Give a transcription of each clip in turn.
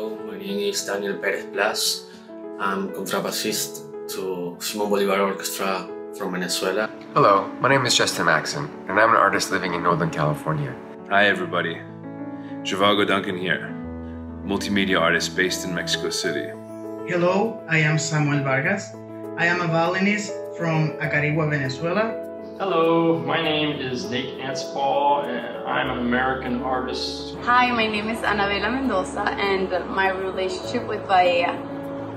My name is Daniel Perez Blas. I'm contrabassist to Simon Bolivar Orchestra from Venezuela. Hello, my name is Justin Maxon, and I'm an artist living in Northern California. Hi, everybody. Javago Duncan here, multimedia artist based in Mexico City. Hello, I am Samuel Vargas. I am a violinist from Acarigua, Venezuela. Hello, my name is Nate Anspall, and I'm an American artist. Hi, my name is Anabela Mendoza, and my relationship with VAEA.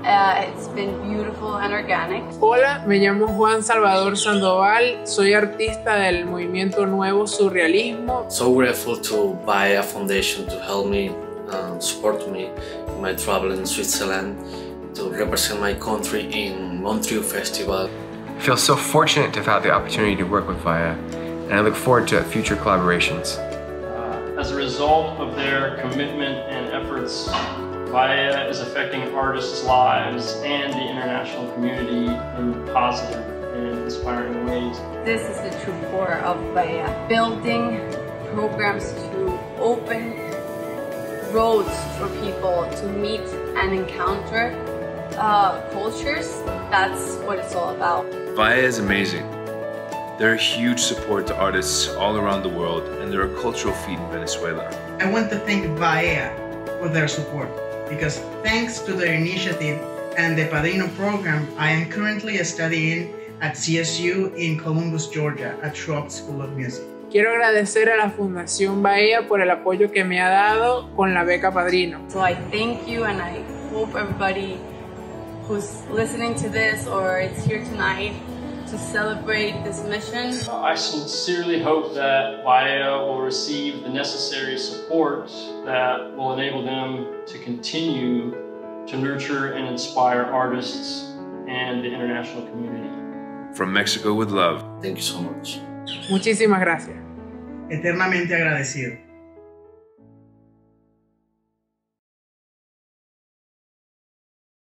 Uh, it's been beautiful and organic. Hola, me llamo Juan Salvador Sandoval, soy artista del movimiento nuevo surrealismo. So grateful to VAEA Foundation to help me, um, support me in my travel in Switzerland, to represent my country in Montreux Festival. I feel so fortunate to have had the opportunity to work with VAEA, and I look forward to future collaborations. Uh, as a result of their commitment and efforts, VAEA is affecting artists' lives and the international community in positive and inspiring ways. This is the true core of VAEA, building programs to open roads for people to meet and encounter uh, cultures. That's what it's all about. VAEA is amazing. They're a huge support to artists all around the world, and they're a cultural feed in Venezuela. I want to thank VAEA for their support because thanks to their initiative and the Padrino program, I am currently studying at CSU in Columbus, Georgia, at Schwob School of Music. Quiero agradecer a la Fundación VAEA por el apoyo que me ha dado con la beca Padrino. So I thank you and I hope everybody who's listening to this or is here tonight to celebrate this mission. I sincerely hope that VAEA will receive the necessary support that will enable them to continue to nurture and inspire artists and the international community. From Mexico with love. Thank you so much. Muchísimas gracias. Eternamente agradecido.